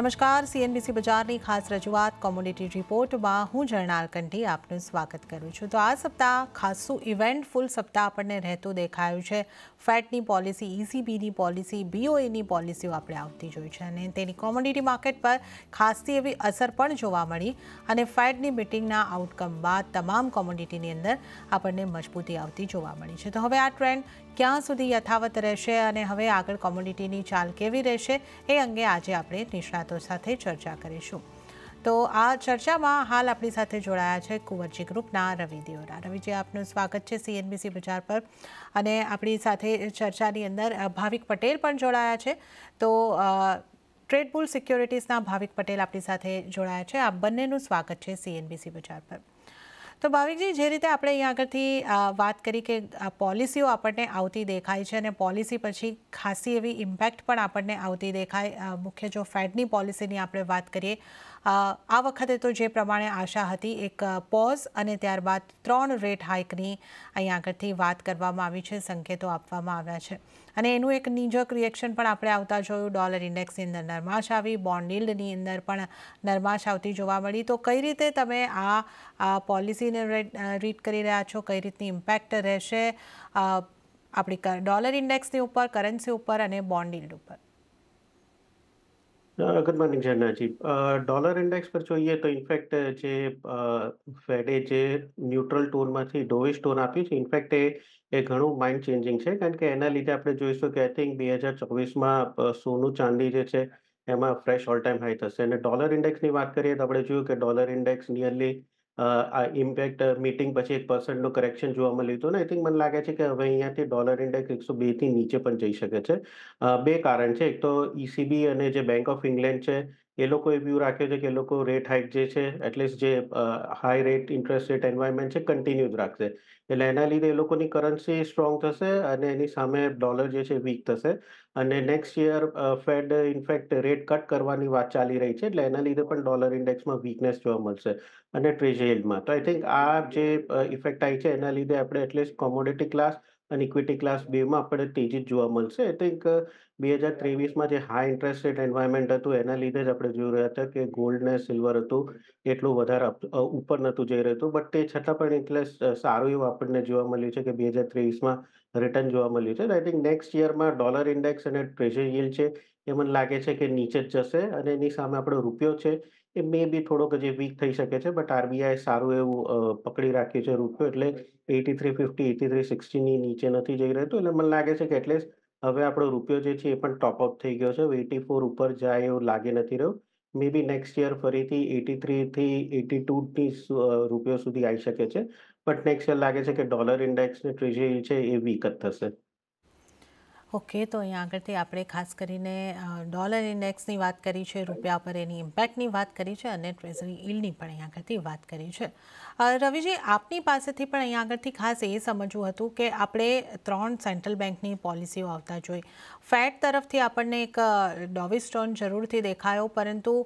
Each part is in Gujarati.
નમસ્કાર. સીએનબીસી બજારની ખાસ રજૂઆત કોમોડિટી રિપોર્ટમાં હું જર્નાલ કંઠી આપનું સ્વાગત કરું છું. તો આ સપ્તાહ ખાસું ઇવેન્ટફુલ સપ્તાહ આપણને રહેતું દેખાયું છે. ફેટની પોલિસી ઇસીબીની પોલિસી બીઓએની પોલિસીઓ આપણે આવતી જોઈ છે અને તેની કોમોડિટી માર્કેટ પર ખાસી એવી અસર પણ જોવા મળી અને ફેટની મિટિંગના આઉટકમ બાદ તમામ કોમોડિટીની અંદર આપણને મજબૂતી આવતી જોવા મળી છે. તો હવે આ ટ્રેન્ડ ક્યાં સુધી યથાવત રહેશે અને હવે આગળ કોમોડિટીની ચાલ કેવી રહેશે એ અંગે આજે આપણે નિષ્ણાતો સાથે ચર્ચા કરીશું. તો આ ચર્ચામાં હાલ આપણી સાથે જોડાયા છે કુંવરજી ગ્રુપના રવિ દેવરા રવિજી, આપનું સ્વાગત છે સીએનબીસી બજાર પર. અને આપણી સાથે ચર્ચાની અંદર ભાવિક પટેલ પણ જોડાયા છે. તો ટ્રેડબુલ સિક્યોરિટીઝના ભાવિક પટેલ આપણી સાથે જોડાયા છે. આ બંનેનું સ્વાગત છે સીએનબીસી બજાર પર. તો ભાવિકજી, જે રીતે આપણે અહીં આગળથી વાત કરી કે પોલિસીઓ આપણને આવતી દેખાય છે અને પોલિસી પછી ખાસી એવી ઇમ્પેક્ટ પણ આપણને આવતી દેખાય. મુખ્ય જો ફેડની પોલિસીની આપણે વાત કરીએ આ વખતે તો જે પ્રમાણે આશા હતી, એક પોઝ અને ત્યારબાદ ત્રણ રેટ હાઇકની અહીં આગળથી વાત કરવામાં આવી છે, સંકેતો આપવામાં આવ્યા છે. અને એનું એક નીજક રિએક્શન પણ આપણે આવતા જોયું ડોલર ઇન્ડેક્સની અંદર નરમાશ આવી બોન્ડ yieldની અંદર પણ નરમાશ આવતી જોવા મળી. તો કઈ રીતે તમે આ પોલિસીને રીડ કરી રહ્યા છો? કઈ રીતની ઇમ્પેક્ટ રહેશે આપણી ડોલર ઇન્ડેક્સની ઉપર કરન્સી ઉપર અને બોન્ડ yield ઉપર? ગુડ મોર્નિંગ જર્નાજી ડોલર ઇન્ડેક્સ પર જોઈએ તો ઇનફેક્ટ જે ફેડે જે ન્યુટ્રલ ટોનમાંથી ડોવિશ ટોન આપ્યું છે. ઇનફેક્ટ એ એ ઘણું માઇન્ડ ચેન્જિંગ છે, કારણ કે એના લીધે આપણે જોઈશું કે આઈ થિંક બે હજાર ચોવીસમાં સોનું ચાંદી જે છે, એમાં ફ્રેશ ઓલ ટાઈમ હાઈ થશે. અને ડોલર ઇન્ડેક્સની વાત કરીએ તો આપણે જોયું કે ડોલર ઇન્ડેક્સ નિયરલી આ ઇમ્પેક્ટ મીટિંગ પછી એક પર્સન્ટનું કરેક્શન જોવા મળ્યું હતું ને? આઈ થિંક મને લાગે છે કે હવે અહીંયાથી ડોલર ઇન્ડેક્સ એકસો બેથી નીચે પણ જઈ શકે છે. બે કારણ છે. એક તો ઈસીબી અને જે બેંક ઓફ ઇંગ્લેન્ડ છે એ લોકોએ વ્યૂ રાખ્યો છે કે એ લોકો રેટ હાઇક જે છે એટલીસ્ટ જે high rate interest rate environment છે કન્ટિન્યુ જ રાખશે. એટલે એના લીધે એ લોકોની કરન્સી સ્ટ્રોંગ થશે અને એની સામે ડોલર જે છે વીક થશે. અને next year Fed in fact rate cut કરવાની વાત ચાલી રહી છે, એટલે એના લીધે પણ ડોલર ઇન્ડેક્સમાં વીકનેસ જોવા મળશે અને ટ્રેઝરીમાં તો આઈ થિંક આ જે ઇફેક્ટ આવી છે, એના લીધે આપણે એટલીસ્ટ કોમોડિટી ક્લાસ અને ઇક્વિટી ક્લાસ બેમાં આપણે તેજી જ જોવા મળશે. આઈ થિંક બે હજાર ત્રેવીસમાં જે હાઈ ઇન્ટરેસ્ટ રેટ એન્વાયરમેન્ટ હતું, એના લીધે જ આપણે જોઈ રહ્યા હતા કે ગોલ્ડ ને સિલ્વર હતું, એટલું વધારે ઉપર નહોતું જઈ રહ્યું બટ તે છતાં પણ એટલે સારું એવું આપણને જોવા મળ્યું છે કે બે હજાર ત્રેવીસમાં રિટર્ન જોવા મળ્યું છે. આઈ થિંક નેક્સ્ટ યરમાં ડોલર ઇન્ડેક્સ અને ટ્રેઝરી યીલ્ડ છે, એ મને લાગે છે કે નીચે જ જશે અને એની સામે આપણો રૂપિયો છે. એ મે બી થોડોક જે વીક થઈ શકે છે બટ આરબીઆઈ સારું એવું પકડી રાખ્યું છે રૂપિયો એટલે eighty three fifty eighty three સિક્સટીની નીચે નથી જઈ રહ્યું. એટલે મને લાગે છે કે એટલીસ્ટ હવે આપણો રૂપિયો જે છે એ પણ ટોપ અપ થઈ ગયો છે. એટી ફોર ઉપર જાય એવું લાગી નથી રહ્યું. મે બી નેક્સ્ટ યર ફરીથી એટી થ્રીથી એટી ટુની રૂપિયો સુધી આવી શકે છે. બટ નેક્સ્ટ યર લાગે છે કે ડોલર ઇન્ડેક્સ ને ટ્રેઝરી છે એ વીક જ થશે. ઓકે, તો અહીંયા આગળથી આપણે ખાસ કરીને ડોલર ઇન્ડેક્સની વાત કરી છે, રૂપિયા પર એની ઇમ્પેક્ટની વાત કરી છે અને ટ્રેઝરી ઇલ્ડની પણ અહીંયા આગળથી વાત કરી છે. રવિજી, આપની પાસેથી પણ અહીંયા આગળથી ખાસ એ સમજવું હતું કે આપણે ત્રણ સેન્ટ્રલ બેંકની પોલિસીઓ આવતા જોઈ. ફેટ તરફથી આપણને એક ડોવિસ સ્ટોન જરૂરથી દેખાયો, પરંતુ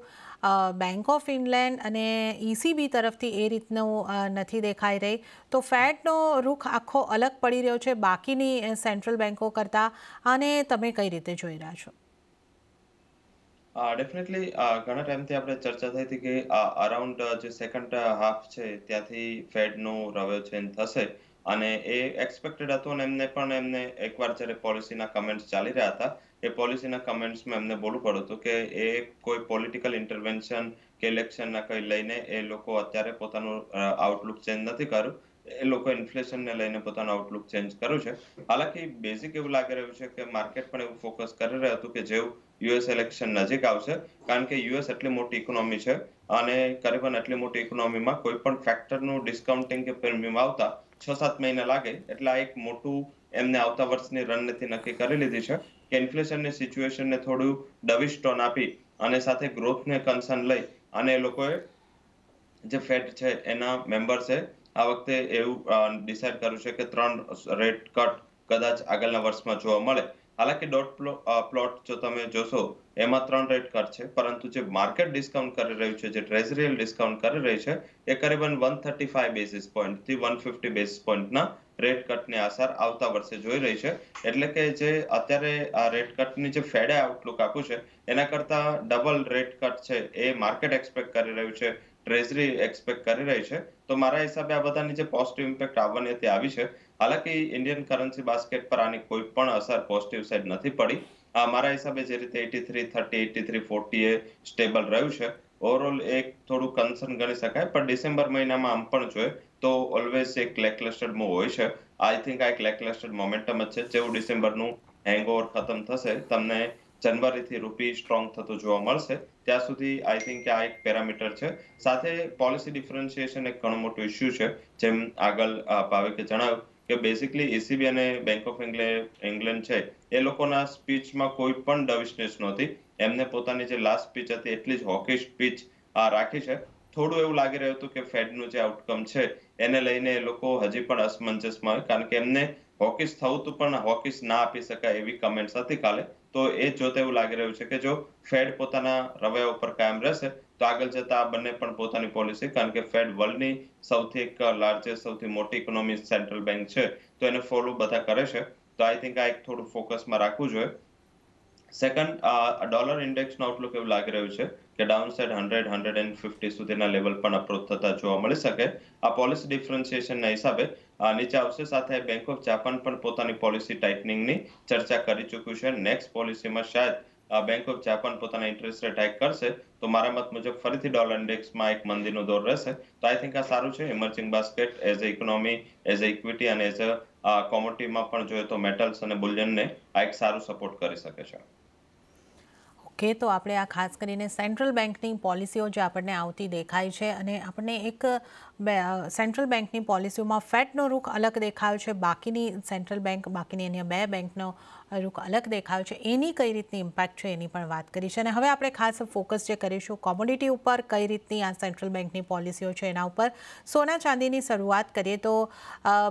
બેંક ઓફ ઇન્ડલેન્ડ અને ઈસીબી તરફથી એ રીતનું નથી દેખાઈ રહી. તો ફેડનો રૂખ આખો અલગ પડી રહ્યો છે. બાકીની સેન્ટ્રલ બેન્કો કરતાં અને તમે કઈ રીતે જોઈ રહ્યા છો? ડેફિનેટલી ઘણા ટાઈમથી આપણે ચર્ચા થઈ હતી કે અરાઉન્ડ જે સેકન્ડ હાફ છે, ત્યાંથી ફેડનું રવ્યો ચેન્જ થશે. અને એ એક્સપેક્ટેડ હતું અને એમને પણ એમને એકવાર જ્યારે પોલિસીના કમેન્ટ્સ ચાલી રહ્યા હતા એ પોલિસીના કમેન્ટ્સમાં એમને બોલવું પડ્યું હતું કે એ કોઈ પોલિટિકલ ઇન્ટરવેન્શન કે ઇલેક્શનના કંઈ લઈને એ લોકો અત્યારે પોતાનું આઉટલુક ચેન્જ નથી કર્યું. એ લોકો ઇન્ફ્લેશનને લઈને પોતાનું આઉટલુક ચેન્જ કર્યું છે. હાલાકી બેઝિક એવું લાગી રહ્યું છે કે માર્કેટ પણ એવું ફોકસ કરી રહ્યું હતું કે જેવું યુએસ ઇલેક્શન નજીક આવશે, કારણ કે યુએસ એટલી મોટી ઇકોનોમી છે અને કરીબન એટલી મોટી ઇકોનોમીમાં કોઈ પણ ફેક્ટરનું ડિસ્કાઉન્ટિંગ કે પ્રીમિયમ આવતા છ સાત મહિના લાગે, એટલે આ એક મોટું એમને આવતા વર્ષની રણનીતિ નક્કી કરી લીધી છે કે ઇન્ફ્લેશનની સિચ્યુએશનને થોડું ડવિશ ટોન આપી અને સાથે ગ્રોથને કન્સર્ન લઈ અને એ લોકોએ જે ફેડ છે એના મેમ્બર્સે આ વખતે એવું ડિસાઇડ કર્યું છે કે ત્રણ રેટ કટ કદાચ આગળના વર્ષમાં જોવા મળે. હાલાકી ડોટ પ્લોટ જો તમે જોશો, એમાં ત્રણ રેટ કટ છે, પરંતુ જે માર્કેટ ડિસ્કાઉન્ટ કરી રહ્યું છે, જે ટ્રેઝરીયલ ડિસ્કાઉન્ટ કરી રહી છે, એ કરીબન વન થર્ટી ફાઈવ બેસિસ પોઈન્ટથી વન ફિફ્ટી બેસિસ પોઈન્ટના રેટ કટની અસર આવતા વર્ષે જોઈ રહી છે. એટલે કે જે અત્યારે આ રેટ કટની જે ફેડે આઉટલુક આપ્યું છે, એના કરતા ડબલ રેટ કટ છે એ માર્કેટ એક્સપેક્ટ કરી રહ્યું છે ટ્રેઝરી એક્સપેક્ટ કરી રહી છે. તો મારા હિસાબે આ બધાની જે પોઝિટિવ ઇમ્પેક્ટ આવવાની હતી આવી છે, હાલાકી ઇન્ડિયન કરન્સી બાસ્કેટ પર આની કોઈ પણ અસર પોઝિટિવ સાઈડ નથી પડી. મારા હિસાબે જે રીતે eighty three thirty eighty three forty એ સ્ટેબલ રહ્યું છે. ઓવરઓલ એક થોડું કન્સર્ન ગણી શકાય, પણ ડિસેમ્બર મહિનામાં આમ પણ જોઈએ તો ઓલવેઝ એક લેકલસ્ટર્ડ મૂવ હોય છે. આઈ થિંક આ એક લેકલસ્ટર્ડ મોમેન્ટમ જ છે. જેવું ડિસેમ્બરનું હેંગઓવર ખતમ થશે, તમને જનવરીથી રૂપી સ્ટ્રોંગ થતું જોવા મળશે. ત્યાં સુધી આઈ થિંક આ એક પેરામીટર છે. સાથે પોલિસી ડિફરન્શિએશન એક ઘણું મોટું ઇસ્યુ છે. જેમ આગળ ભાવિકે જણાવ્યું કે બેસિકલી એસીબી અને બેંક ઓફ ઇંગ્લેન્ડ છે, એ લોકોના સ્પીચમાં કોઈ પણ ડવિશનેસ નહોતી. એમને પોતાની જે લાસ્ટ સ્પીચ હતી, એટલી જ હોકી સ્પીચ રાખી છે. થોડું એવું લાગી રહ્યું હતું કે ફેડનું જે આઉટકમ છે, એને લઈને એ લોકો હજી પણ અસમંજસમાં હોય. કારણ કે એમને હોકીસ થવું હતું પણ હોકીસ ના આપી શકાય એવી કમેન્ટ્સ હતી કાલે. તો એ જોતે એવું લાગી રહ્યું છે કે જો ફેડ પોતાના રવૈયા ઉપર કાયમ રહેશે, તો આગળ જતા આ બંને પણ પોતાની પોલિસી કારણ કે ફેડ વર્લ્ડની સૌથી એક લાર્જેસ્ટ સૌથી મોટી ઇકોનોમી સેન્ટ્રલ બેંક છે, તો એને ફોલો બધા કરે છે. તો આઈ થિંક આ એક થોડું ફોકસમાં રાખવું જોઈએ. સેકન્ડ ડોલર ઇન્ડેક્સનું આઉટલુક એવું લાગી રહ્યું છે કે downside hundred hundred and fifty સુધીના લેવલ પણ અપ્રોચ થતા જોવા મળી શકે. આ પોલિસી ડિફરન્સિએશનના હિસાબે નીચે આવશે. સાથે બેંક ઓફ જાપાન પણ પોતાની પોલિસી ટાઇટનિંગની ચર્ચા કરી ચૂક્યું છે. નેક્સ્ટ પોલિસીમાં શાયદ બેંક ઓફ જાપાન પોતાના ઇન્ટરેસ્ટ રેટ હાઇક કરશે. તો મારા મત મુજબ ફરીથી ડોલર ઇન્ડેક્સમાં એક મંદીનો દોર રહેશે. તો આઈ થિંક આ સારું છે. Emerging basket as a economy as a equity અને એઝ અ કોમોડિટીમાં પણ જોઈએ તો મેટલ્સ અને બુલિયનને આ એક સારું સપોર્ટ કરી શકે છે. ઓકે તો આપણે આ ખાસ કરીને સેન્ટ્રલ બેંકની પોલિસીઓ જે આપણને આવતી દેખાય છે અને આપણને એક સેન્ટ્રલ બેંકની પોલિસીઓમાં ફેટનો રૂખ અલગ દેખાયો છે. બાકીની સેન્ટ્રલ બેંક, બાકીની અન્ય બે બેંકનો રૂખ અલગ દેખાયો છે. એની કઈ રીતની ઇમ્પેક્ટ છે એની પણ વાત કરી છે. અને હવે આપણે ખાસ ફોકસ જે કરીશું કોમોડિટી ઉપર કઈ રીતની આ સેન્ટ્રલ બેંકની પોલિસીઓ છે એના ઉપર. સોના ચાંદીની શરૂઆત કરીએ તો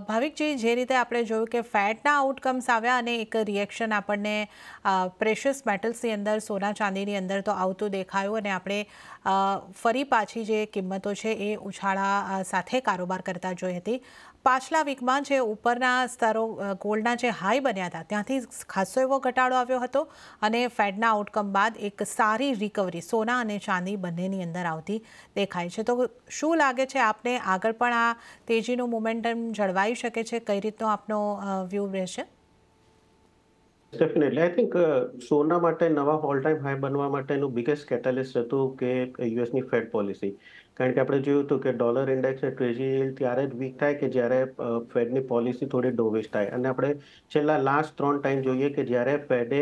ભાવિકજી, જે રીતે આપણે જોયું કે ફેટના આઉટકમ્સ આવ્યા અને એક રિએક્શન આપણને પ્રેશિયસ મેટલ્સની અંદર, સોના ચાંદીની અંદર તો આવતું દેખાયું અને આપણે ફરી પાછી જે કિંમતો છે એ ઉછાળા સાથે કારોબાર કરતા જોઈ હતી. પાછલા વીકમાં જે ઉપરના સ્તરો ગોલ્ડના જે હાઈ બન્યા હતા, ત્યાંથી ખાસો એવો ઘટાડો આવ્યો હતો અને ફેડના આઉટકમ બાદ એક સારી રિકવરી સોના અને ચાંદી બંનેની અંદર આવતી દેખાય છે. તો શું લાગે છે આપને આગળ પણ આ તેજીનું મોમેન્ટમ જળવાઈ શકે છે? કઈ રીતનો આપનો વ્યૂ રહેશે? ડેફિનેટલી આઈ થિંક સોના માટે નવા ઓલ ટાઈમ હાઈ બનવા માટેનું બિગેસ્ટ કેટાલિસ્ટ હતું કે યુએસની ફેડ પોલિસી કારણ કે આપણે જોયું હતું કે ડોલર ઇન્ડેક્સ ટ્રેઝરી ત્યારે જ વીક થાય કે જ્યારે ફેડની પોલિસી થોડી ડોવિશ થાય. અને આપણે છેલ્લા લાસ્ટ ત્રણ ટાઈમ જોઈએ કે જ્યારે ફેડે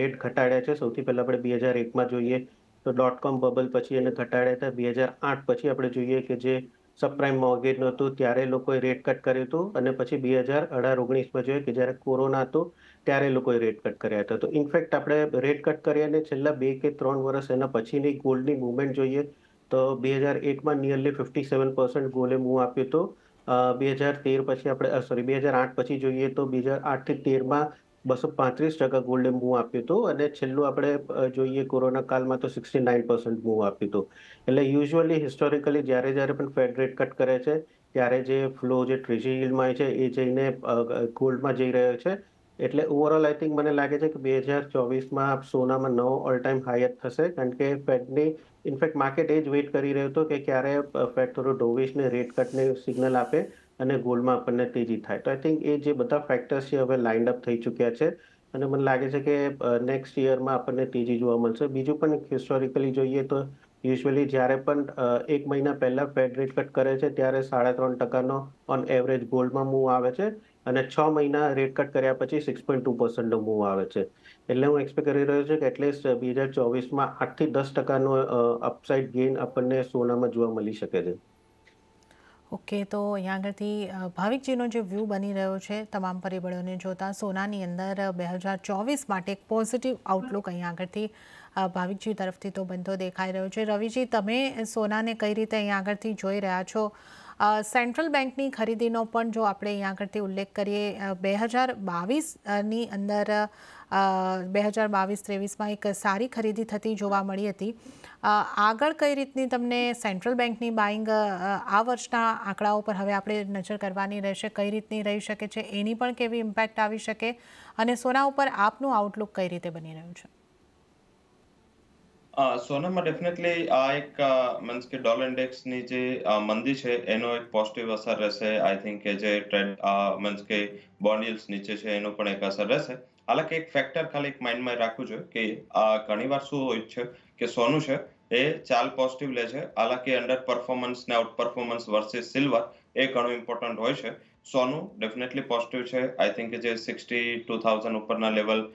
રેટ ઘટાડ્યા છે, સૌથી પહેલાં આપણે બે હજાર એકમાં જોઈએ તો ડોટ કોમ બબલ પછી એને ઘટાડ્યા હતા. બે હજાર આઠ પછી આપણે જોઈએ કે જે સબપ્રાઇમ મોર્ગેજનું હતું, ત્યારે લોકોએ રેટ કટ કર્યું હતું. અને પછી બે હજાર અઢાર, ઓગણીસમાં જોઈએ કે જ્યારે કોરોના હતું ત્યારે લોકોએ રેટ કટ કર્યા હતા. તો ઇનફેક્ટ આપણે રેટ કટ કર્યા અને છેલ્લા બે કે ત્રણ વર્ષ એના પછીની ગોલ્ડની મુવમેન્ટ જોઈએ તો બે હજાર એકમાં નિયરલી ફિફ્ટી સેવન પર્સન્ટ ગોલે મૂવ આપ્યો હતો. બે હજાર તેર પછી આપણે સોરી બે હજાર આઠ પછી જોઈએ તો બે હજાર આઠથી તેરમાં બસો પાંત્રીસ ટકા ગોલ્ડે મૂવ આપ્યું હતું. અને છેલ્લું આપણે જોઈએ કોરોના કાળમાં તો સિક્સટી નાઇન પર્સન્ટ મૂવ આપ્યું હતું. એટલે યુઝ્યુઅલી હિસ્ટોરિકલી જ્યારે જ્યારે પણ ફેડ રેટ કટ કરે છે, ત્યારે જે ફ્લો જે ટ્રેઝરી છે, એ જઈને ગોલ્ડમાં જઈ રહ્યો છે. એટલે ઓવરઓલ આઈ થિંક મને લાગે છે કે બે હજાર ચોવીસમાં સોનામાં નવો ઓલ ટાઈમ હાઈ થશે. કારણ કે ફેડની ઇનફેક્ટ માર્કેટ એ જ વેઇટ કરી રહ્યો હતો કે ક્યારે ફેડ થોડું ડોવિશને રેટ કટને સિગ્નલ આપે અને ગોલ્ડમાં આપણને તેજી થાય. તો આઈ થિંક એ જે બધા ફેક્ટર્સ છે હવે લાઇન્ડ અપ થઈ ચૂક્યા છે. અને મને લાગે છે કે નેક્સ્ટ યરમાં આપણને તેજી જોવા મળશે. બીજું પણ હિસ્ટોરિકલી જોઈએ તો યુઝ્યુઅલી જ્યારે પણ એક મહિના પહેલાં ફેડ રેટ કટ કરે છે, ત્યારે સાડા ત્રણ ટકાનો ઓન એવરેજ ગોલ્ડમાં મૂવ આવે છે. અને છ મહિના રેટ કટ કર્યા પછી સિક્સ પોઈન્ટ ટુ પર્સન્ટનો મૂવ આવે છે. એટલે હું એક્સપેક્ટ કરી રહ્યો છું કે એટલીસ્ટ બે હજાર ચોવીસમાં આઠથી દસ ટકાનો અપસાઇડ ગેઇન આપણને સોનામાં જોવા મળી શકે છે. ઓકે, તો અહીંયા આગળથી ભાવિકજીનો જે વ્યૂ બની રહ્યો છે, તમામ પરિબળોને જોતાં સોનાની અંદર બે હજાર ચોવીસ માટે એક પોઝિટિવ આઉટલુક અહીંયા આગળથી ભાવિકજી તરફથી તો બનતો દેખાઈ રહ્યો છે. રવિજી, તમે સોનાને કઈ રીતે અહીંયા આગળથી જોઈ રહ્યા છો? સેન્ટ્રલ બેંકની ખરીદીનો પણ જો આપણે અહીંયા આગળથી ઉલ્લેખ કરીએ બે હજાર બાવીસની અંદર બે હજાર બાવીસ ત્રેવીસમાં એક સારી ખરીદી થતી જોવા મળી હતી. આગળ કઈ રીતની તમને સેન્ટ્રલ બેંકની બાઇંગ આ વર્ષના આંકડાઓ પર હવે આપણે નજર કરવાની રહેશે, કઈ રીતની રહી શકે છે, એની પણ કેવી ઇમ્પેક્ટ આવી શકે અને સોના ઉપર આપનું આઉટલુક કઈ રીતે બની રહ્યું છે? સોનામાં ડેફિનેટલી આ એક મીન્સ કે ડોલર ઇન્ડેક્સની જે મંદી છે, એનો એક પોઝિટિવ અસર રહેશે. આઈ થિંક કે જે ટ્રેડ મીન્સ કે બોન્ડ યીલ્ડ્સ નીચે છે, એનો પણ એક અસર રહેશે. હાલાકી એક ફેક્ટર ખાલી એક માઇન્ડમાં રાખવું જોઈએ કે આ ઘણીવાર શું હોય છે કે સોનું છે, એ ચાલ પોઝિટિવ લે છે. હાલાકી અંડર પરફોર્મન્સ ને આઉટ પરફોર્મન્સ વર્સિસ સિલ્વર એ ઘણું ઇમ્પોર્ટન્ટ હોય છે. સોનું ડેફિનેટલી પોઝિટિવ છે. આઈ થિંક જે સિક્સટી ટુ થાઉઝન્ડ ઉપરના લેવલ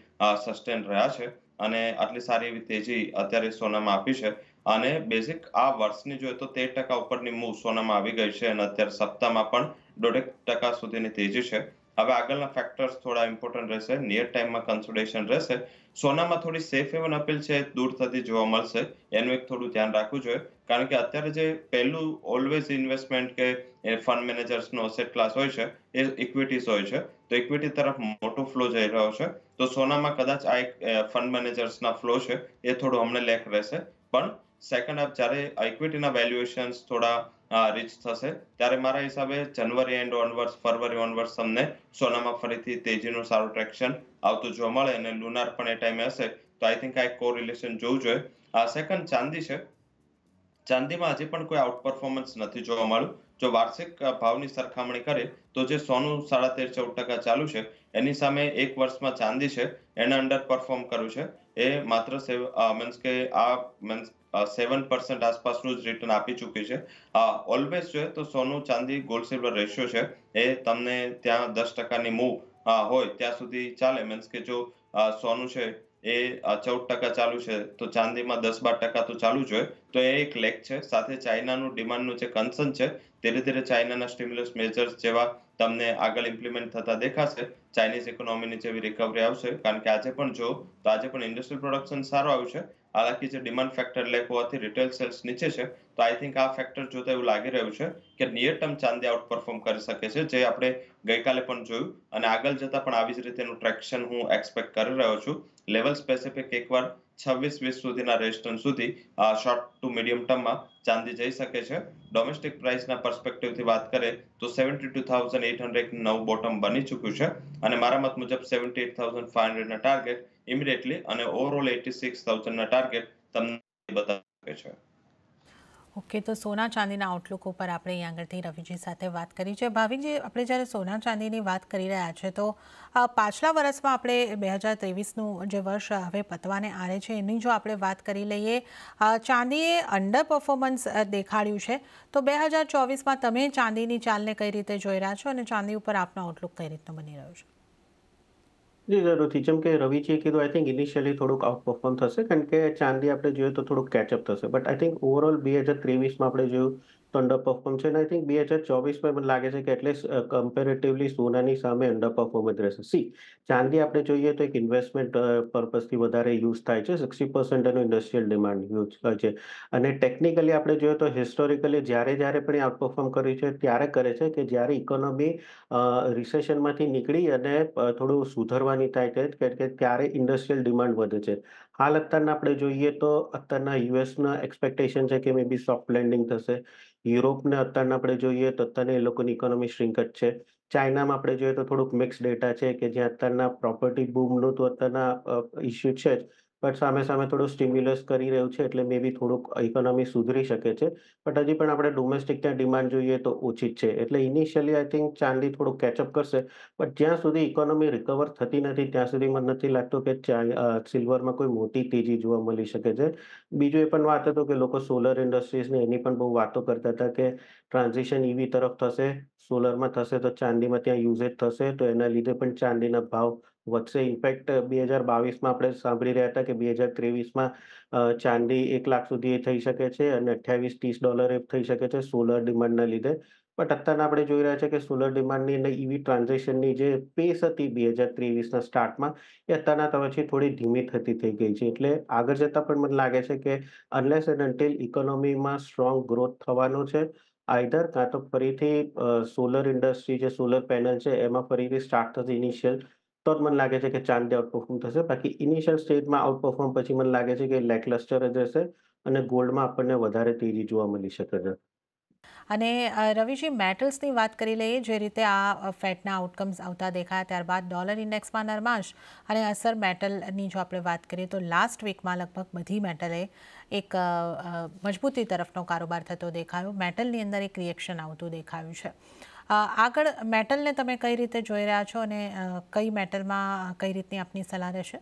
સસ્ટેન રહ્યા છે. અને આટલી સારી એવી તેજી અત્યારે સોનામાં આપી છે. અને બેઝિક આ વર્ષની જોઈએ તો તેર ટકા ઉપરની મૂવ સોનામાં આવી ગઈ છે અને અત્યારે સપ્તાહમાં પણ દોઢેક ટકા સુધીની તેજી છે. હવે આગળના ફેક્ટર્સ થોડા ઇમ્પોર્ટન્ટ રહેશે. નિયર ટાઈમમાં કન્સોલિડેશન રહેશે. સોનામાં થોડી સેફ હેવન અપીલ છે, દૂર થતી જોવા મળશે. એનું એક થોડું ધ્યાન રાખવું જોઈએ. કારણ કે અત્યારે જે પહેલું ઓલવેઝ ઇન્વેસ્ટમેન્ટ કે ફંડ મેનેજર્સનો અસેટ ક્લાસ હોય છે, એ ઇક્વિટીઝ હોય છે. તો ઇક્વિટી તરફ મોટો ફ્લો જઈ રહ્યો છે. તો સોનામાં કદાચ આ એક ફંડ મેનેજર્સના ફ્લો છે, એ થોડો અમને લેક રહેશે. પણ સેકન્ડ હાફ જ્યારે ઇક્વિટીના વેલ્યુએશન્સ થોડા રીચ થશે, ત્યારે મારા હિસાબે જનવરી એન્ડ ઓનવર્સ ફરવરી ઓનવર્સ તમને સોનામાં ફરીથી તેજીનું સારું ટ્રેક્શન આવતું જોવા મળે અને લુનાર પણ એ ટાઈમે હશે, તો આઈ થિંક આ એક કોરિલેશન જોવું જોઈએ. આ સેકન્ડ ચાંદી છે. ચાંદીમાં હજી પણ કોઈ આઉટ પરફોર્મન્સ નથી જોવા મળ્યું. જો વાર્ષિક ભાવની સરખામણી કરે તો જે સોનું સાડા તેર ચૌદ ટકા ચાલુ છે એની સામે એક વર્ષમાં ચાંદી છે, એને અંડર પરફોર્મ કર્યું છે. એ માત્ર મીન્સ કે આ મીન્સ સેવન પર્સન્ટ આસપાસનું જ રિટર્ન આપી ચૂકી છે. ઓલવેઝ જોઈએ તો સોનું ચાંદી ગોલ્ડ સિલ્વર રેશિયો છે, એ તમને ત્યાં દસ ટકાની મૂવ હોય ત્યાં સુધી ચાલે. મીન્સ કે જો સોનું છે, એ ચૌદ ટકા ચાલુ છે, તો ચાંદીમાં દસ બાર ટકા તો ચાલુ જ હોય. તો એ એક લેક છે. સાથે ચાઇનાનું ડિમાન્ડનું જે કન્સર્ન છે, ધીરે ધીરે ચાઇનાના સ્ટિમ્યુલસ મેજર્સ જેવા તમને આગળ ઇમ્પ્લિમેન્ટ થતા દેખાશે. ચાઇનીઝ ઇકોનોમીની જેવી રિકવરી આવશે, કારણ કે આજે પણ જો, તો આજે પણ ઇન્ડસ્ટ્રીયલ પ્રોડક્શન સારું આવ્યું છે. હાલાકી જે ડિમાન્ડ ફેક્ટર લેક હોવાથી રિટેલ સેલ્સ નીચે છે. તો આઈ થિંક આ ફેક્ટર જોતા એવું લાગી રહ્યું છે કે નિયર ટર્મ ચાંદી આઉટ પરફોર્મ કરી શકે છે, જે આપણે ગઈકાલે પણ જોયું. અને આગળ જતા પણ આવી જ રીતેનું ટ્રેક્શન હું એક્સપેક્ટ કરી રહ્યો છું. લેવલ સ્પેસિફિક એકવાર છવ્વીસ વીસ સુધીના રેઝિસ્ટન્સ સુધી શોર્ટ ટુ મીડિયમ ટર્મમાં ચાંદી જઈ શકે છે. ડોમેસ્ટિક પ્રાઇસના પર્સપેક્ટિવથી વાત કરીએ, તો seventy two thousand eight hundred નવું બોટમ બની ચૂક્યું છે. અને મારા મત મુજબ સેવન્ટી એટ થાઉઝન્ડ ફાઈવ હંડ્રેડના ટાર્ગેટ ઇમિડિયેટલી અને ઓવરઓલ એટી સિક્સ થાઉઝન્ડના ટાર્ગેટ તમને બતાવે છે. ઓકે, તો સોના ચાંદીના આઉટલુક ઉપર આપણે અહીં આગળથી રવિજી સાથે વાત કરી છે. ભાવિકજી આપણે જ્યારે સોના ચાંદીની વાત કરી રહ્યા છે, તો પાછલા વર્ષમાં આપણે બે હજાર ત્રેવીસનું જે વર્ષ હવે પતવાને આરે છે, એની જો આપણે વાત કરી લઈએ ચાંદીએ અંડર પરફોર્મન્સ દેખાડ્યું છે. તો બે હજાર ચોવીસમાં તમે ચાંદીની ચાલને કઈ રીતે જોઈ રહ્યા છો અને ચાંદી ઉપર આપનો આઉટલુક કઈ રીતનો બની રહ્યો છે? જી જરૂરથી જેમ કે રવિજીએ કીધું આઈ થિંક ઇનિશિયલી થોડુંક આઉટ પરફોર્મ થશે. કારણ કે ચાંદી આપણે જોઈએ તો થોડુંક કેચઅપ થશે. બટ આઈ થિંક ઓવરઓલ બે હજાર ત્રેવીસમાં આપણે જોયું અંડર પરફોર્મ છે. અને આઈ થિંક બે હજાર ચોવીસમાં મને લાગે છે કે એટલીસ્ટ કમ્પેરેટિવલી સોનાની સામે અંડર પરફોર્મ જ રહેશે. સી ચાંદી આપણે જોઈએ તો એક ઇન્વેસ્ટમેન્ટ પર્પઝથી વધારે યુઝ થાય છે. સિક્સટી પર્સન્ટ એનું ઇન્ડસ્ટ્રીયલ ડિમાન્ડ યુઝ થાય છે. અને ટેકનિકલી આપણે જોઈએ તો હિસ્ટોરિકલી જ્યારે જ્યારે પણ આઉટ પરફોર્મ કર્યું છે, ત્યારે કરે છે કે જ્યારે ઇકોનોમી રિસેશનમાંથી નીકળી અને થોડું સુધરવાની થાય છે, કે ત્યારે ઇન્ડસ્ટ્રીયલ ડિમાન્ડ વધે છે. હાલ અત્યારના આપણે જોઈએ તો અત્યારના યુએસના એક્સપેક્ટેશન છે કે મે બી સોફ્ટ લેન્ડિંગ થશે. યુરોપને અત્યારના આપણે જોઈએ તો અત્યારે એ લોકોની ઇકોનોમી શ્રિંકટ છે. ચાઇનામાં આપણે જોઈએ તો થોડુંક મિક્સ ડેટા છે કે જ્યાં અત્યારના પ્રોપર્ટી બૂમનું તો અત્યારના ઇસ્યુ છે જ. બટ સામે સામે થોડું સ્ટિમ્યુલસ કરી રહ્યું છે, એટલે મે બી થોડુંક ઇકોનોમી સુધરી શકે છે. બટ હજી પણ આપણે ડોમેસ્ટિક ત્યાં ડિમાન્ડ જોઈએ તો ઓછી જ છે. એટલે ઇનિશિયલી આઈ થિંક ચાંદી થોડુંક કેચઅપ કરશે. બટ જ્યાં સુધી ઇકોનોમી રિકવર થતી નથી, ત્યાં સુધી મને નથી લાગતું કે સિલ્વરમાં કોઈ મોટી તેજી જોવા મળી શકે છે. બીજું એ પણ વાત હતો કે લોકો સોલર ઇન્ડસ્ટ્રીઝને એની પણ બહુ વાતો કરતા હતા કે ટ્રાન્ઝિશન ઈવી તરફ થશે સોલરમાં થશે તો ચાંદીમાં ત્યાં યુઝેજ થશે, તો એના લીધે પણ ચાંદીના ભાવ વધશે ઇન્ફેક્ટ બે હજાર બાવીસમાં આપણે સાંભળી રહ્યા હતા કે બે હજાર ત્રેવીસમાં ચાંદી એક લાખ સુધી એ થઈ શકે છે અને અઠ્યાવીસ ત્રીસ ડોલર એ થઈ શકે છે સોલર ડિમાન્ડના લીધે. બટ અત્યારના આપણે જોઈ રહ્યા છે કે સોલર ડિમાન્ડની અને ઇવી ટ્રાન્ઝેક્શનની જે પેસ હતી બે હજાર ત્રેવીસના સ્ટાર્ટમાં એ અત્યારના પછી થોડી ધીમી થતી થઈ ગઈ છે. એટલે આગળ જતાં પણ મને લાગે છે કે અનલેસ એન્ડ અન્ટિલ ઇકોનોમીમાં સ્ટ્રોંગ ગ્રોથ થવાનો છે આઈધર કાં તો ફરીથી સોલર ઇન્ડસ્ટ્રી જે સોલર પેનલ છે, એમાં ફરીથી સ્ટાર્ટ થશે ઇનિશિયલ તો જ મને લાગે છે કે ચાંદે આઉટપરફોર્મ થશે. બાકી ઇનિશિયલ સ્ટેજમાં આઉટપરફોર્મ પછી મને લાગે છે કે લેકલસ્ટર જ રહેશે અને ગોલ્ડમાં આપણને વધારે તેજી જોવા મળી શકે છે. અને રવિજી મેટલ્સની વાત કરી લઈએ, જે રીતે આ ફેટના આઉટકમ્સ આવતા દેખાયા, ત્યારબાદ ડોલર ઇન્ડેક્સમાં નરમાશ અને અસર મેટલની જો આપણે વાત કરીએ, તો લાસ્ટ વીકમાં લગભગ બધી મેટલે એક મજબૂતી તરફનો કારોબાર થતો દેખાયો. મેટલની અંદર એક રિએક્શન આવતું દેખાયું છે. આગળ મેટલને તમે કઈ રીતે જોઈ રહ્યા છો અને કઈ મેટલમાં કઈ રીતની આપની સલાહ રહેશે?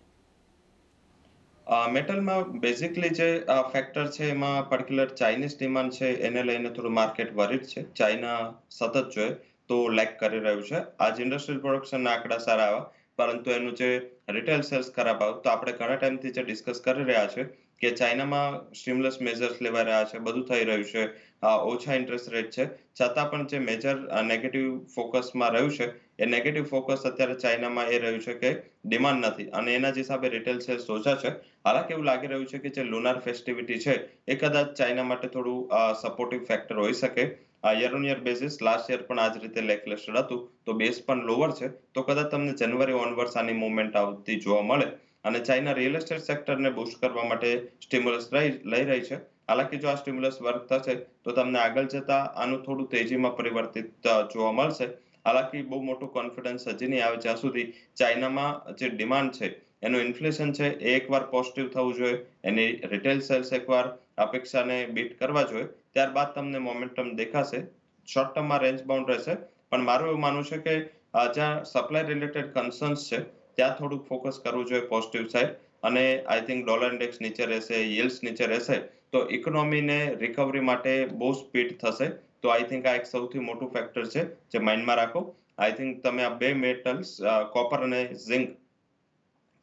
મેટલમાં બેઝિકલી જે ફેક્ટર છે એમાં પર્ટિક્યુલર ચાઇનીઝ ડિમાન્ડ છે, એને લઈને થોડું માર્કેટ વરિડ છે. ચાઇના સતત જોઈએ તો લેક કરી રહ્યું છે. આજ ઇન્ડસ્ટ્રીયલ પ્રોડક્શનના આંકડા સારા આવ્યા પરંતુ એનું જે રિટેલ સેલ્સ ખરાબ આવ્યું તો આપણે ઘણા ટાઈમથી જે ડિસ્કસ કરી રહ્યા છે કે ચાઇનામાં સ્ટીમલેસ મેજર્સ લેવાઈ રહ્યા છે, બધું થઈ રહ્યું છે. ઓછા ઇન્ટરેસ્ટ રેટ છે. છતાં પણ જે મેજર નેગેટિવ ફોકસમાં રહ્યું છે, એ નેગેટિવ ફોકસ અત્યારે ચાઇનામાં એ રહ્યું છે કે ડિમાન્ડ નથી. અને એના જ હિસાબે રિટેલ સેલ્સ ઓછા છે. હાલાકી એવું લાગી રહ્યું છે કે જે લુનાર ફેસ્ટિવિટી છે, એ કદાચ ચાઇના માટે થોડું સપોર્ટિવ ફેક્ટર હોઈ શકે. Year on year basis last year પણ આ જ રીતે લેકલેસ્ટર હતું. તો બેઝ પણ લોઅર છે. તો કદાચ તમને જનવરી ઓનવર્સ આની મુવમેન્ટ આવતી જોવા મળે. અને ચાઇના રિયલ એસ્ટેટ સેક્ટરને બુસ્ટ કરવા માટે સ્ટિમ્યુલસ લઈ રહી છે. હાલાકી જો આ સ્ટિમ્યુલસ વર્ક થશે, તો તમને આગળ જતા આનું થોડું તેજીમાં પરિવર્તિત જોવા મળશે. હાલાકી બહુ મોટું કોન્ફિડન્સ હજી નહીં આવે જ્યાં સુધી ચાઇનામાં જે ડિમાન્ડ છે, એનું ઇન્ફ્લેશન છે, એ એકવાર પોઝિટિવ થવું જોઈએ. એની રિટેલ સેલ્સ એકવાર અપેક્ષાને બીટ કરવા જોઈએ. ત્યારબાદ તમને મોમેન્ટમ દેખાશે. શોર્ટ ટર્મમાં રેન્જ બાઉન્ડ રહેશે. પણ મારું એવું માનવું છે કે જ્યાં સપ્લાય રિલેટેડ કન્સર્ન્સ છે, ત્યાં થોડુંક ફોકસ કરવું જોઈએ પોઝિટિવ સાઈડ અને આઈ થિંક ડોલર ઇન્ડેક્સ નીચે રહેશે, yields નીચે રહેશે. તો ઇકોનોમીને રિકવરી માટે બહુ સ્પીડ થશે. તો આઈ થિંક આ એક સૌથી મોટું ફેક્ટર છે જે માઇન્ડમાં રાખો. આઈ થિંક તમે આ બે મેટલ્સ કોપર અને ઝિંક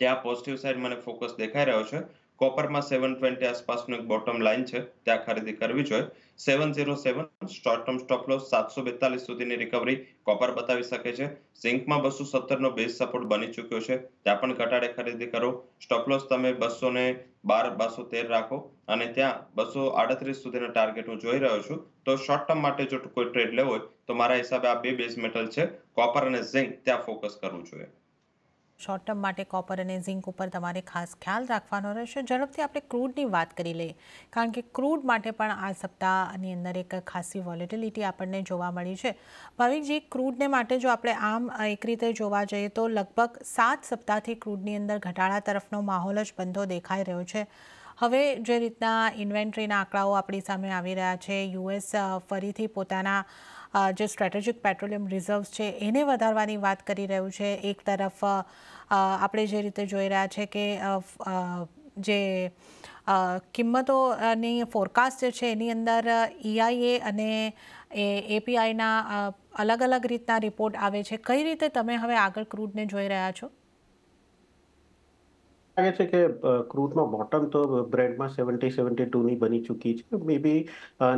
ત્યાં પોઝિટિવ સાઈડ મને ફોકસ દેખાઈ રહ્યો છે. કોપરમાં સેવન ટ્વેન્ટી આસપાસનું એક બોટમ લાઇન છે, ત્યાં ખરીદી કરવી જોઈએ. Seven zero seven short term stop loss સાતસો બેતાલીસ સુધીની રિકવરી કોપર બતાવી શકે છે. ઝિંકમાં બસો સત્તરનો બેઝ સપોર્ટ બની ચૂક્યો છે. ત્યાં પણ ઘટાડે ખરીદી કરો. સ્ટોપ લોસ તમે બસો ને બાર, બસો તેર રાખો અને ત્યાં બસો આડત્રીસ સુધીના ટાર્ગેટ હું જોઈ રહ્યો છું. તો શોર્ટ ટર્મ માટે જો કોઈ ટ્રેડ લેવો હોય, તો મારા હિસાબે આ બે બેઝ મેટલ છે. કોપર અને ઝિંક ત્યાં ફોકસ કરવું જોઈએ. શોર્ટ ટર્મ માટે કોપર અને ઝિંક ઉપર તમારે ખાસ ખ્યાલ રાખવાનો રહેશે. ઝડપથી આપણે ક્રૂડની વાત કરી લઈએ. કારણ કે ક્રૂડ માટે પણ આ સપ્તાહની અંદર એક ખાસી વોલેટિલિટી આપણને જોવા મળી છે. ભાવિકજી ક્રૂડને માટે જો આપણે આમ એક રીતે જોવા જઈએ તો લગભગ સાત સપ્તાહથી ક્રૂડની અંદર ઘટાડા તરફનો માહોલ જ બંધો દેખાઈ રહ્યો છે. હવે જે રીતના ઇન્વેન્ટરીના આંકડાઓ આપણી સામે આવી રહ્યા છે યુએસ ફરીથી પોતાના જે સ્ટ્રેટેજિક પેટ્રોલિયમ રિઝર્વ્સ છે, એને વધારવાની વાત કરી રહ્યું છે. એક તરફ આપણે જે રીતે જોઈ રહ્યા છે કે જે કિંમતોની ફોરકાસ્ટ જે છે, એની અંદર ઈઆઈએ અને એ એપીઆઈના અલગ અલગ રીતના રિપોર્ટ આવે છે. કઈ રીતે તમે હવે આગળ ક્રૂડને જોઈ રહ્યા છો? લાગે છે કે ક્રૂડમાં બોટમ તો બ્રેડમાં સેવન્ટી સેવન્ટી ટુની બની ચૂકી છે. મે બી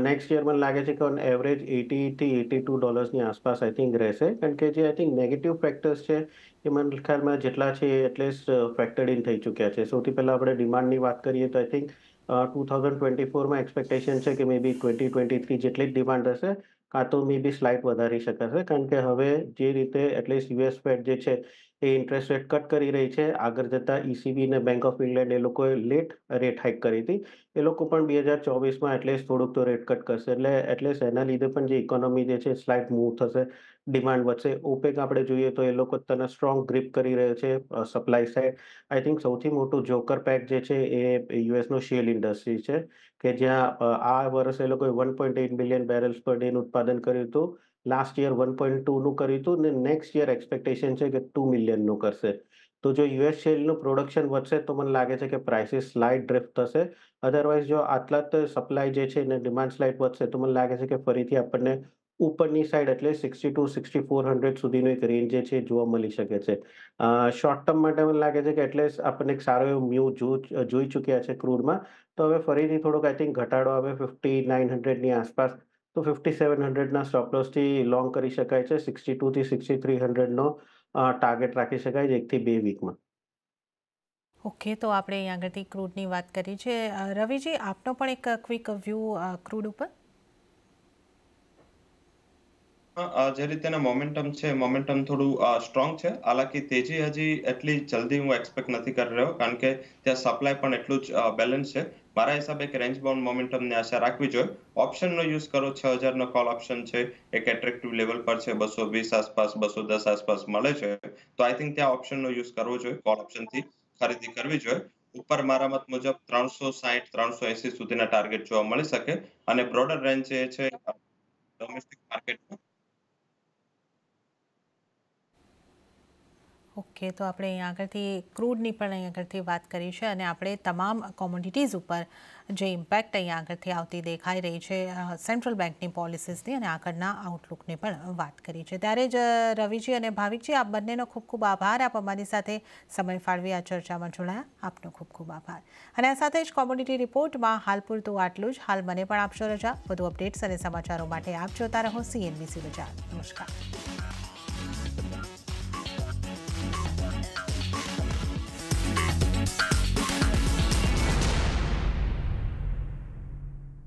નેક્સ્ટ યર મને લાગે છે કે ઓન એવરેજ એટીથી એટી ટુ ડોલર્સની આસપાસ આઈ થિંક રહેશે. કારણ કે જે આઈ થિંક નેગેટિવ ફેક્ટર્સ છે, એ મને ખ્યાલમાં જેટલા છે એટલીસ્ટ ફેક્ટર્ડ ઇન થઈ ચૂક્યા છે. સૌથી પહેલાં આપણે ડિમાન્ડની વાત કરીએ તો I think two thousand twenty ફોરમાં expectation છે કે મે ટ્વેન્ટી ટ્વેન્ટી થ્રી જેટલી જ ડિમાન્ડ હશે. કાં તો મે બી સ્લાઇટ વધારી શકાશે, કારણ કે હવે જે રીતે એટલીસ્ટ યુએસ ફેડ જે છે, એ ઇન્ટરેસ્ટ રેટ કટ કરી રહી છે. આગળ જતાં ઇસીબી ને બેંક ઓફ ઇંગ્લેન્ડ એ લોકોએ લેટ રેટ હાઇક કરી હતી. એ લોકો પણ બે હજાર ચોવીસમાં એટલીસ્ટ થોડુંક તો રેટ કટ કરશે. એટલે એટલીસ્ટ એના લીધે પણ જે ઇકોનોમી જે છે સ્લાઇટ મૂવ થશે. ડિમાન્ડ વધશે. ઓપેક આપણે જોઈએ તો એ લોકો તને સ્ટ્રોંગ ગ્રીપ કરી રહ્યો છે સપ્લાય સાઇડ આઈ થિંક સૌથી મોટું જોકર પેક જે છે એ યુએસનો શેલ ઇન્ડસ્ટ્રી છે, કે જ્યાં આ વર્ષે એ લોકોએ one point eight million barrels પર ડેનું ઉત્પાદન કર્યું હતું. લાસ્ટ યર વન પોઈન્ટ ટુનું કર્યું હતું ને નેક્સ્ટ યર એક્સપેક્ટેશન છે કે ટુ મિલિયનનું કરશે. તો જો યુએસ શેલનું પ્રોડક્શન વધશે તો મને લાગે છે કે પ્રાઇસીસ સ્લાઇડ ડ્રિફ્ટ થશે. અધરવાઇઝ જો આટલા જ સપ્લાય જે છે ને ડિમાન્ડ સ્લાઇડ વધશે તો મને લાગે છે કે ફરીથી આપણને ઉપરની સાઈડ એટલે sixty two sixty four hundred સુધીનો એક રેન્જ જે છે જોવા મળી શકે છે. શોર્ટ ટર્મ માટે મને લાગે છે કે એટલે આપણને એક સારો એવો મ્યુ જોઈ ચૂક્યા છે ક્રૂડમાં તો હવે ફરીથી થોડોક આઈ થિંક ઘટાડો આવે ફિફ્ટી નાઇન હંડ્રેડની આસપાસ. તો ફિફ્ટી સેવન હંડ્રેડના સ્ટોપલોસથી લોંગ કરી શકાય છે. સિક્સટી ટુથી સિક્સટી થ્રી હંડ્રેડનો ટાર્ગેટ રાખી શકાય છે એકથી બે વીકમાં ઓકે, તો આપણે અહીં આગળથી ક્રૂડની વાત કરી છે રવિજી, આપનો પણ એક ક્વિક વ્યૂ ક્રૂડ ઉપર? જે રીતેના મોમેન્ટમ છે મોમેન્ટમ થોડું સ્ટ્રોંગ છે. હાલાકી તેજી હજી એટલી જલ્દી હું એક્સપેક્ટ નથી કરી રહ્યો, કારણ કે ત્યાં સપ્લાય પણ એટલું જ બેલેન્સ છે. મારા હિસાબે એક રેન્જ બાઉન્ડ મોમેન્ટમની આશા રાખવી જોઈએ. ઓપ્શનનો યુઝ કરો, છ હજારનો કોલ ઓપ્શન છે, એક એટ્રેક્ટિવ લેવલ પર છે, બસો વીસ આસપાસ, બસો દસ આસપાસ મળે છે. તો આઈ થિંક ત્યાં ઓપ્શનનો યુઝ કરવો જોઈએ કોલ ઓપ્શનથી ખરીદી કરવી જોઈએ. ઉપર મારા મત મુજબ ત્રણસો સાહીઠ ત્રણસો એસી સુધીના ટાર્ગેટ જોવા મળી શકે. અને બ્રોડર રેન્જ જે છે ડોમેસ્ટિક માર્કેટમાં ઓકે, તો આપણે અહીંયા આગળથી ક્રૂડની પણ અહીં આગળથી વાત કરી છે અને આપણે તમામ કોમોડિટીઝ ઉપર જે ઇમ્પેક્ટ અહીંયા આગળથી આવતી દેખાઈ રહી છે સેન્ટ્રલ બેંકની પોલિસીસની અને આગળના આઉટલુકની પણ વાત કરી છે. ત્યારે જ, રવિજી અને ભાવિકજી, આપ બંનેનો ખૂબ ખૂબ આભાર. આપ અમારી સાથે સમય ફાળવી આ ચર્ચામાં જોડાયા. આપનો ખૂબ ખૂબ આભાર. અને આ સાથે જ કોમોડિટી રિપોર્ટમાં હાલ પૂરતું આટલું જ. હાલ મને પણ આપશો રજા. વધુ અપડેટ્સ અને સમાચારો માટે આપ જોતા રહો સીએનબીસી બજાર. નમસ્કાર.